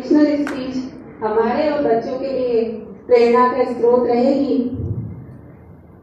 Motivational speech हमारे और बच्चों के लिए प्रेरणा का स्रोत रहेगी।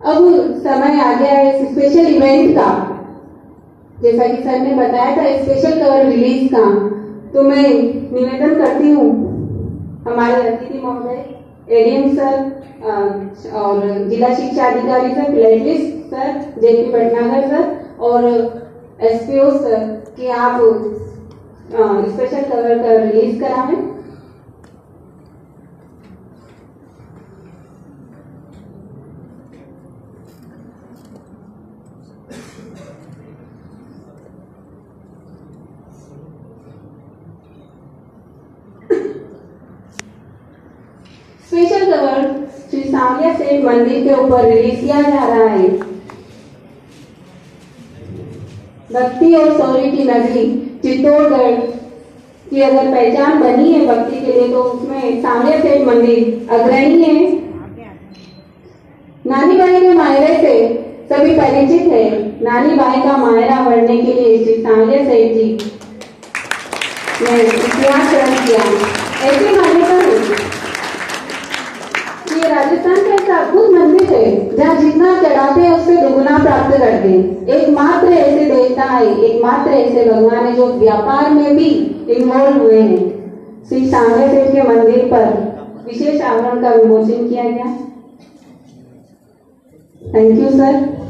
अब समय आ गया है स्पेशल इवेंट का। जैसा कि सर ने बताया था स्पेशल कवर रिलीज़ का। तो मैं निवेदन करती हूँ, हमारे अतिथि महोदय एडीएम सर और जिला शिक्षा अधिकारी सर प्लेटलिस्ट सर जेपी भटनागर सर और एसपीओ सर कि आप स्पेशल कवर का रिलीज़ कराएँ स्पेशल कवर श्री सांवलिया सेठ मंदिर के ऊपर रिलीज़ किया जा रहा है। भक्ति और शौर्य की नगरी चित्तौड़गढ़ की अगर पहचान बनी है भक्ति के लिए तो उसमें सामने से मंदिर अग्रणी है। नानी बाई के मायरे से सभी परिचित है। नानी बाई का मायरा भरने के लिए श्री सामने से जी। ने इतिहास ग्रहण किया। ऐसी मान्यता है ये राजस्थान का एक अद्भुत मंदिर है, जहाँ जितना चढ़ाते हैं, उससे दुगुना प्राप्त करते हैं। एकमात्र ऐसे देवता है, एकमात्र ऐसे भगवान है जो व्यापार में भी इन्वॉल्व हुए हैं। श्री सांगे सेठ के मंदिर पर विशेष आवरण का विमोचन किया गया। थैंक यू सर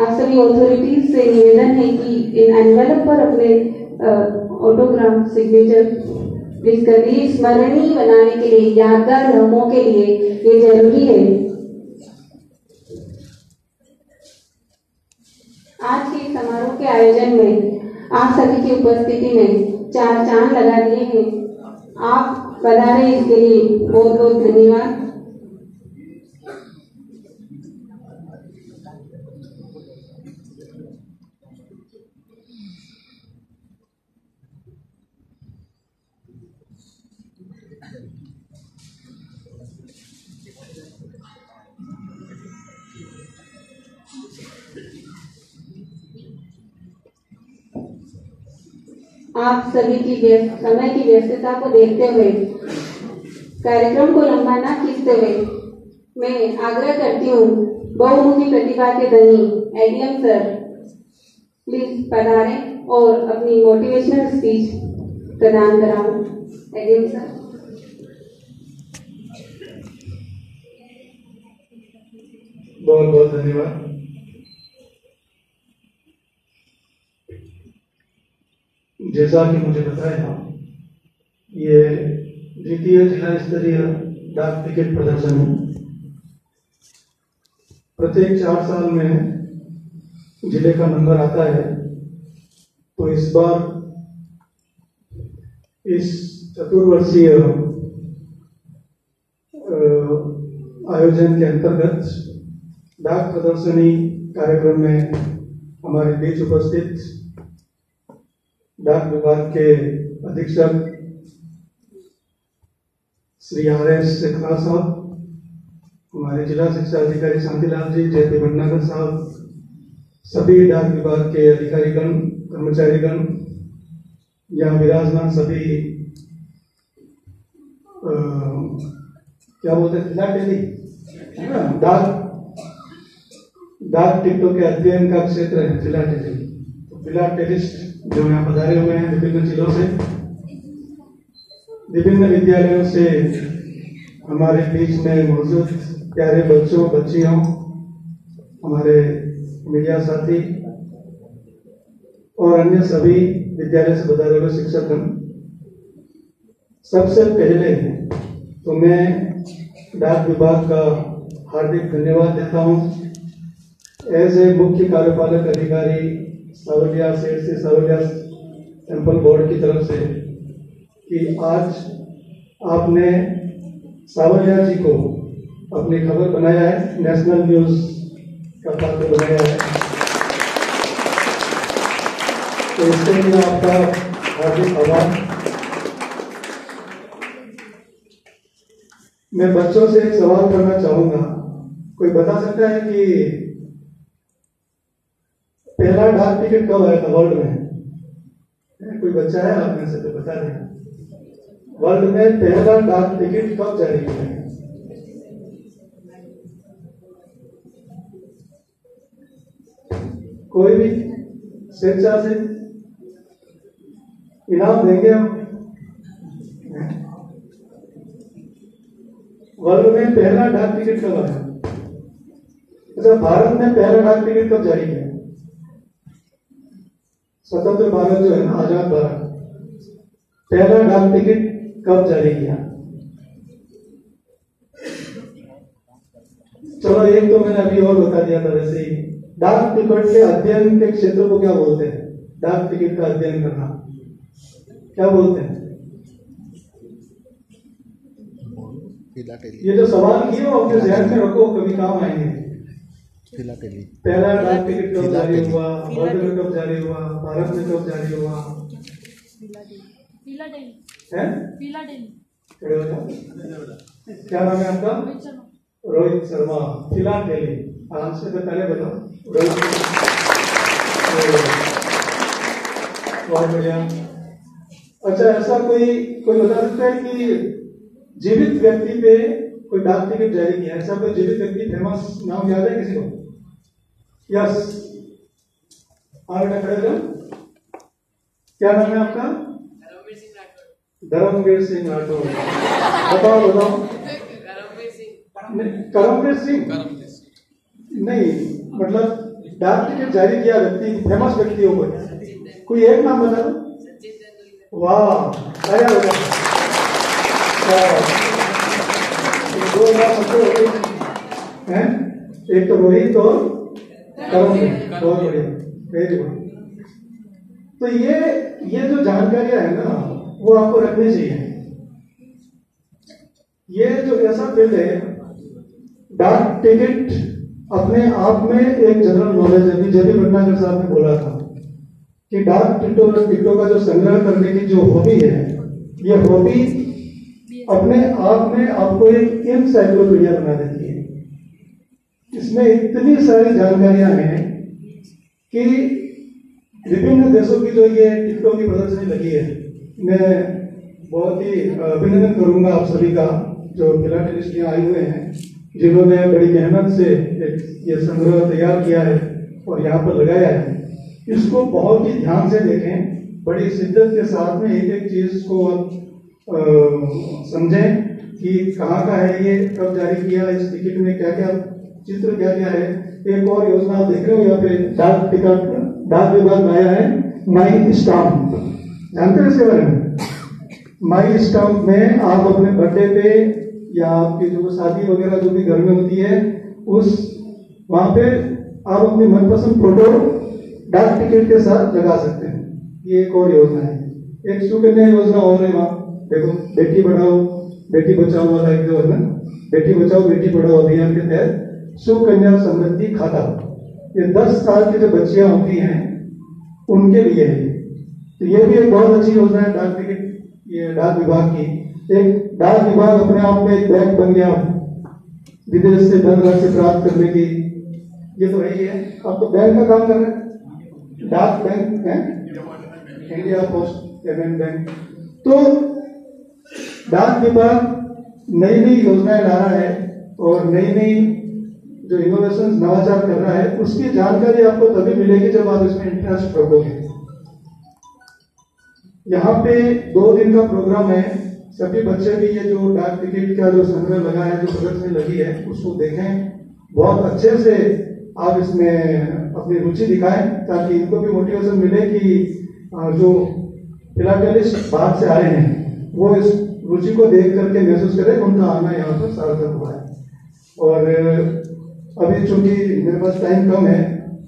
आप सभी ऑथोरिटीज से निवेदन है कि इन एनवेलप पर अपने ऑटोग्राफ सिग्नेचर प्लीज़ करिए स्मरणीय बनाने के लिए, यादगार लम्हों के लिए ये ज़रूरी है। आज के समारोह के आयोजन में आप सभी की उपस्थिति में चार चाँद लगा दिए हैं। आप पधारे इसके लिए बहुत बहुत धन्यवाद। आप सभी की समय की व्यस्तता को देखते हुए, कार्यक्रम को लंबा न खींचते हुए, मैं आग्रह करती हूँ बहुमुखी प्रतिभा के धनी, एडीएम सर प्लीज़ पधारें और अपनी मोटिवेशनल स्पीच प्रदान कराओ एडीएम सर। बहुत बहुत धन्यवाद। जैसा कि मुझे बताया ये द्वितीय जिला स्तरीय डाक टिकट प्रदर्शन है। प्रत्येक चार साल में ज़िले का नंबर आता है तो इस बार इस चतुर्वर्षीय आयोजन के अंतर्गत डाक प्रदर्शनी कार्यक्रम में हमारे बीच उपस्थित डाक विभाग के अधीक्षक श्री आर एस शेखरा साहब हमारे जिला शिक्षा अधिकारी शांतिलाल जी जयपी भटनागर साहब सभी डाक विभाग के अधिकारीगण कर्मचारीगण यहाँ विराजमान सभी आ, क्या बोलते हैं ना डाक डाक टिकटों के अध्ययन का क्षेत्र है फिलाटेली तो फिलाटेलिस्ट जो यहाँ पधारे हुए हैं विभिन्न जिलों से, विभिन्न विद्यालयों से हमारे बीच में मौजूद प्यारे बच्चों, बच्चियों, हमारे मीडिया साथी और अन्य सभी विद्यालय से पधारे हुए शिक्षकगण सबसे पहले तो मैं डाक विभाग का हार्दिक धन्यवाद देता हूँ। एज ए मुख्य कार्यपालक अधिकारी सावलिया सेठ से, सावलिया टेंपल बोर्ड की तरफ़ से कि आज आपने सावलिया जी को अपनी खबर बनाया है, नेशनल न्यूज़ का पात्र बनाया है। तो इसके लिए आपका हार्दिक आभार। मैं बच्चों से एक सवाल करना चाहूँगा। कोई बता सकता है कि पहला डाक टिकट कब आया था वर्ल्ड में? कोई बच्चा है आप में से तो बता दें। वर्ल्ड में पहला डाक टिकट कब जारी किया कोई भी स्वेच्छा से इनाम देंगे हम? वर्ल्ड में पहला डाक टिकट कब आया? अच्छा भारत में पहला डाक टिकट कब जारी किया स्वतंत्र भारत जो है ना आज़ाद भारत। पहला डाक टिकट कब जारी किया? चलो, एक तो मैंने अभी और बता दिया था वैसे ही। डाक टिकट के अध्ययन के क्षेत्र को क्या बोलते हैं? डाक टिकट का अध्ययन करना। क्या बोलते हैं? ये जो सवाल किए वो अपने जहन में रखो, कभी काम आएँगे। फिलाटेली पहला डाक टिकट कब जारी हुआ वर्ल्ड में कब जारी हुआ भारत में कब जारी हुआ। फिलाडेली है? फिलाडेली खड़े हो क्या नाम है आपका? रोहित शर्मा। रोहित शर्मा। फिलहाटेली आराम से तो पहले बताओ। रोहित तो बहुत बढ़िया। अच्छा ऐसा कोई कोई बता सकता है कि जीवित व्यक्ति पे कोई डाक टिकट जारी किया ऐसा कोई जीवित व्यक्ति फ़ेमस नाम याद है किसी को? यस हाँ बेटा खड़े हो? क्या नाम है आपका? धर्मवीर सिंह राठौर। बताओ बताओ। करमवीर सिंह। नहीं मतलब डाक टिकट जारी किया व्यक्ति फ़ेमस व्यक्तियों को कोई एक नाम बता वाह अरे हो दो नाम सबको हैं? एक तो रोहित और बहुत बढ़िया वेरी गुड तो ये ये जो जानकारियाँ है ना वो आपको रखनी चाहिए ये जो ऐसा फ़ील्ड है डाक टिकट अपने आप में एक जनरल नॉलेज है जेबी भटनागर साहब ने बोला था कि डाक टिकटों टिकटों का जो संग्रह करने की जो हॉबी है ये हॉबी अपने आप में आपको एक इंसाइक्लोपीडिया बना देती इसमें इतनी सारी जानकारियाँ हैं कि विभिन्न देशों की जो ये टिकटों की प्रदर्शनी लगी है, मैं बहुत ही अभिनंदन करूँगा आप सभी का, जो फिलाटेलिस्ट यहाँ आए हुए हैं, जिन्होंने बड़ी मेहनत से ये संग्रह तैयार किया है और यहाँ पर लगाया है। इसको बहुत ही ध्यान से देखें, बड़ी शिद्दत के साथ में एक एक चीज़ को समझें कि कहाँ का है ये, कब जारी किया, इस टिकट में क्या क्या चित्र क्या क्या है। एक और योजना आप देख रहे हो, यहाँ पे डाक टिकट, डाक विभाग आया है, माई स्टाम्प। जानते हो इसके बारे में? माई स्टाम्प में आप अपने बर्थडे पे या आपकी जो शादी वगैरह जो भी घर में होती है, उस, वहाँ पे आप अपनी मनपसंद फ़ोटो डाक टिकट के साथ लगा सकते हैं। ये एक और योजना है। एक सुकन्या योजना और है वहाँ। देखो, बेटी बढ़ाओ बेटी बचाओ वाला एक जो है ना, बेटी बचाओ, बेटी पढ़ाओ अभियान के तहत सुकन्या समृद्धि खाता। ये दस साल की जो बच्चियाँ होती हैं, उनके लिए है। तो ये भी एक बहुत अच्छी योजना है डाक टिकट, ये डाक विभाग की। एक डाक विभाग अपने आप में एक बैंक बन गया। विदेश से धनराशि प्राप्त करने की। ये तो है अब तो बैंक का काम कर रहे हैं। डाक बैंक है इंडिया पोस्ट पेमेंट बैंक। तो डाक विभाग नई नई योजनाएँ ला रहा है और नई नई जो इनोवेशन नवाचार कर रहा है, उसकी जानकारी आपको तभी मिलेगी जब आप इसमें इंटरेस्ट रखोगे। यहाँ पे दो दिन का प्रोग्राम है। सभी बच्चे भी ये जो डाक टिकट का जो संग्रह लगा है, जो प्रदर्शनी लगी है, उसको देखें। बहुत अच्छे से आप इसमें अपनी रुचि दिखाएँ, ताकि इनको भी मोटिवेशन मिले कि जो फिलाटेलिस्ट बाहर से आए हैं, वो इस रुचि को देख करके महसूस करें, उनका आना यहाँ पर सार्थक हुआ है। और अभी चूँकि मेरे पास टाइम कम है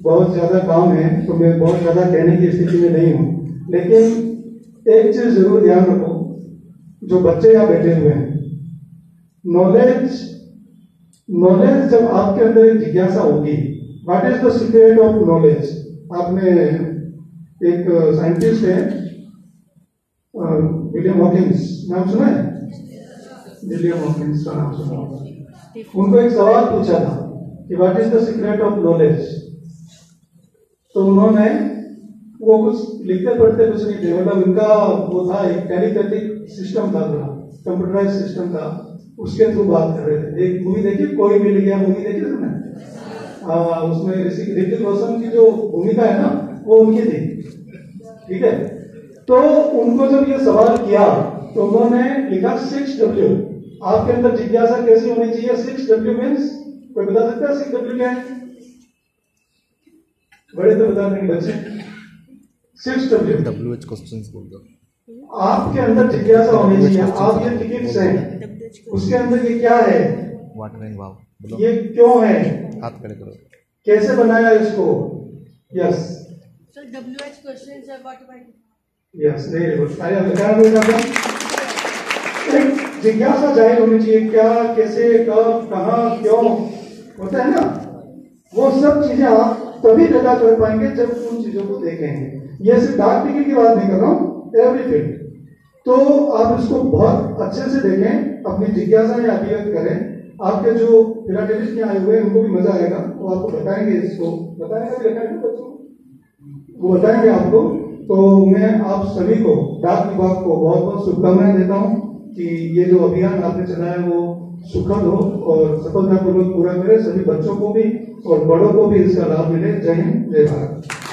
बहुत ज़्यादा काम है तो मैं बहुत ज़्यादा कहने की स्थिति में नहीं हूँ। लेकिन एक चीज़ ज़रूर ध्यान रखो जो बच्चे यहाँ बैठे हुए हैं नॉलेज नॉलेज जब आपके अंदर एक जिज्ञासा होगी what is the secret of knowledge आपने एक साइंटिस्ट है विलियम हॉकिंस नाम सुना है? विलियम हॉकिंस का नाम सुना होगा। उनको एक सवाल पूछा था कि what is the secret of knowledge तो उन्होंने वो कुछ लिखते पढ़ते कुछ नहीं थे मतलब उनका वो था एक टेलीपैथिक सिस्टम था पूरा कंप्यूटराइज सिस्टम था, उसके थ्रू बात कर रहे थे। एक मूवी देखी, कोई मिल गया मूवी देखी तुमने? उसमें ऋतिक रोशन की जो भूमिका है ना, वो उनकी थी। ठीक है? तो उनको जब ये सवाल किया तो उन्होंने लिखा सिक्स डब्ल्यू आपके अंदर जिज्ञासा कैसी होनी चाहिए? सिक्स डब्ल्यू मीन्स कोई बता सकता है सिक्स डब्ल्यू क्या है? बड़े तो बता देंगे बच्चे। Six W W H question बोल दो। आपके अंदर जिज्ञासा होनी चाहिए। आप ये टिकट्स हैं। उसके अंदर ये क्या है? वाटर एंड वाव ये क्यों है? हाथ खड़े करो। कैसे बनाया इसको? यस वेरी गुड रहा था? एक जिज्ञासा ज़ाहिर होनी चाहिए क्या कैसे कब कहाँ क्यों? होता है ना? वो सब चीज़ें आप तभी पैदा कर पाएँगे जब उन चीज़ों को देखेंगे। ये सिर्फ़ डाक टिकट की बात नहीं कर रहा हूँ एवरीथिंग तो आप इसको बहुत अच्छे से देखें, अपनी जिज्ञासा या अभिव्यक्त करें। आपके जो फिलाटेलिस्ट आए हुए हैं, उनको भी मज़ा आएगा। वो आपको बताएँगे इसको। बताएँगे बताएँगे बच्चों वो बताएँगे आपको। तो मैं आप सभी को, डाक विभाग को बहुत बहुत शुभकामनाएँ देता हूँ कि ये जो अभियान आपने चलाया, वो सुखद हो और सफलतापूर्वक पूरा करे। सभी बच्चों को भी और बड़ों को भी इसका लाभ मिले। जय हिंद, जय भारत।